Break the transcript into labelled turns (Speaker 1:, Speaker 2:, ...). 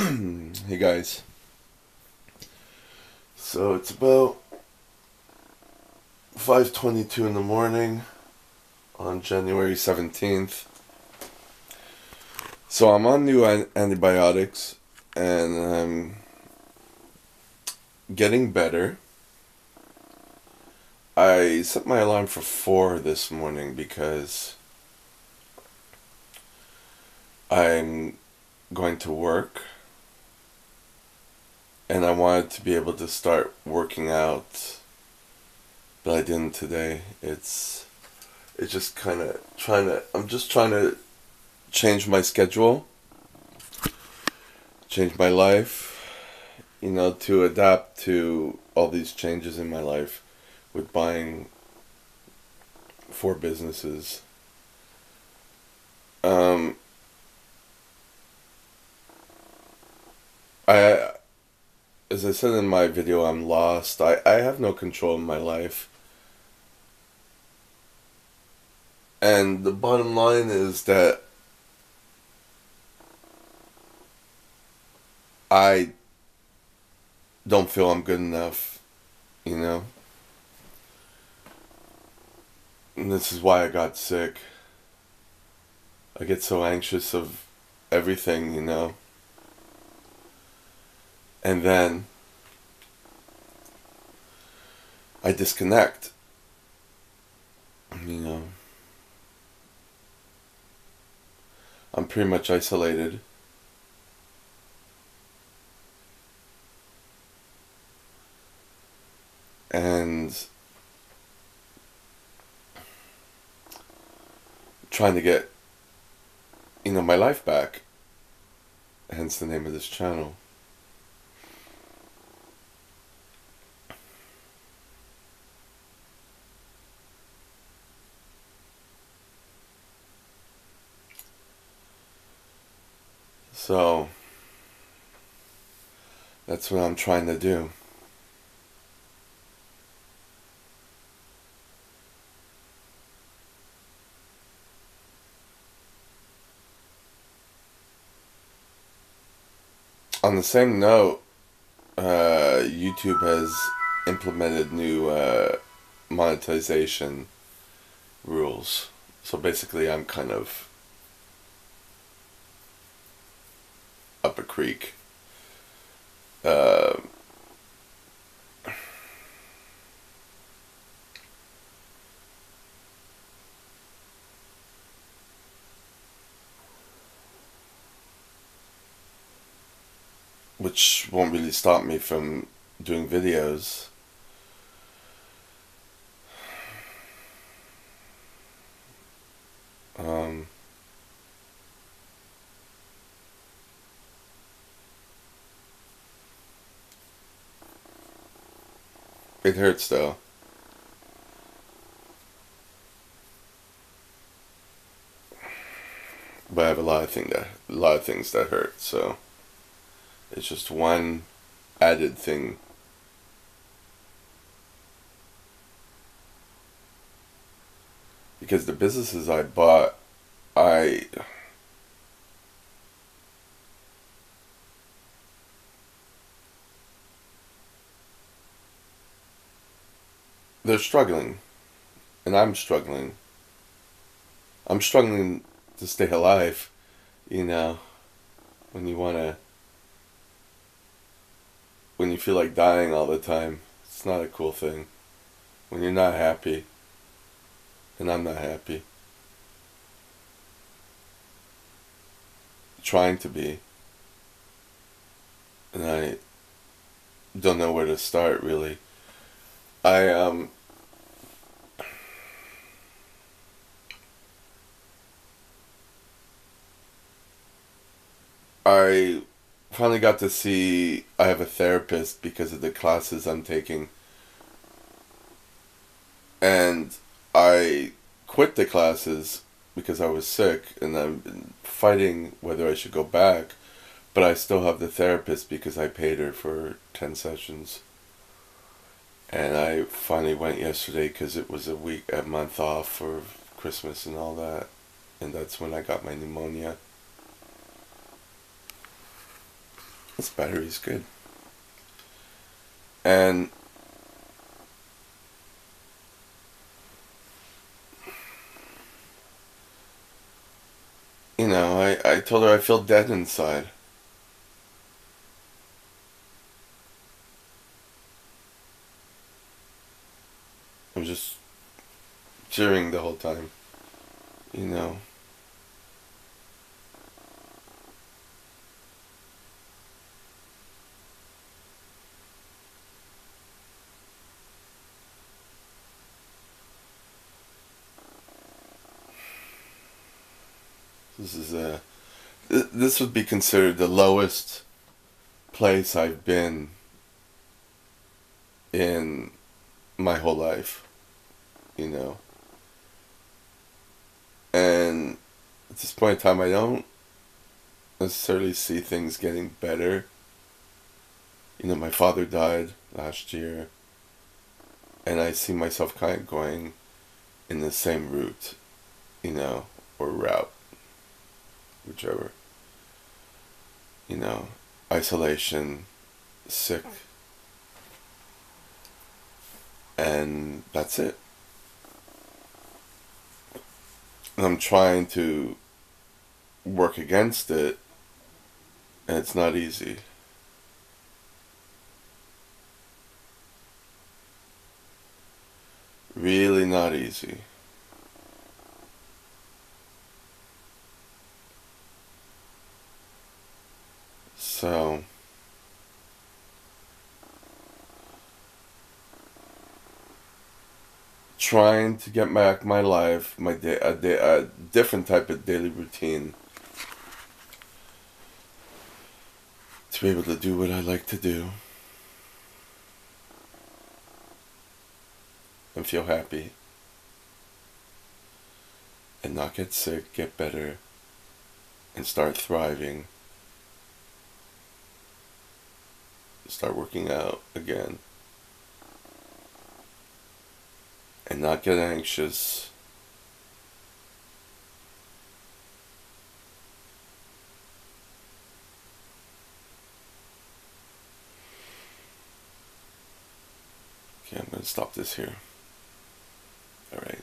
Speaker 1: hey guys. So it's about 5:22 in the morning on January 17th. So I'm on new an- antibiotics and I'm getting better. I set my alarm for 4 this morning because I'm going to work and I wanted to be able to start working out but I didn't today. It's it's just kind of trying to I'm just trying to change my schedule, change my life, you know, to adapt to all these changes in my life with buying four businesses. Um I as I said in my video, I'm lost. I, I have no control in my life. And the bottom line is that I don't feel I'm good enough, you know? And this is why I got sick. I get so anxious of everything, you know? And then I disconnect. You know, I'm pretty much isolated. And trying to get, you know, my life back. Hence the name of this channel. So that's what I'm trying to do. On the same note, uh, YouTube has implemented new uh, monetization rules. So basically, I'm kind of up a creek. Uh, which won't really stop me from doing videos. Um, It hurts though. But I have a lot of thing that a lot of things that hurt, so it's just one added thing. Because the businesses I bought, I they're struggling, and I'm struggling. I'm struggling to stay alive, you know, when you want to, when you feel like dying all the time. It's not a cool thing. When you're not happy, and I'm not happy. Trying to be. And I don't know where to start really. I um I finally got to see I have a therapist because of the classes I'm taking. And I quit the classes because I was sick and been fighting whether I should go back, but I still have the therapist because I paid her for 10 sessions and I finally went yesterday because it was a week, a month off for Christmas and all that, and that's when I got my pneumonia. This battery is good. And you know, I, I told her I feel dead inside. I'm just cheering the whole time. You know. This is uh, a. This would be considered the lowest place I've been in my whole life. You know. And at this point in time, I don't necessarily see things getting better. You know, my father died last year, and I see myself kind of going in the same route, you know, or route whichever. You know, isolation, sick, and that's it. And I'm trying to work against it, and it's not easy. Really not easy. So, trying to get back my life, my day, a, day, a different type of daily routine. To be able to do what I like to do. And feel happy. And not get sick, get better, and start thriving. Start working out again. And not get anxious. Okay, I'm going to stop this here. All right.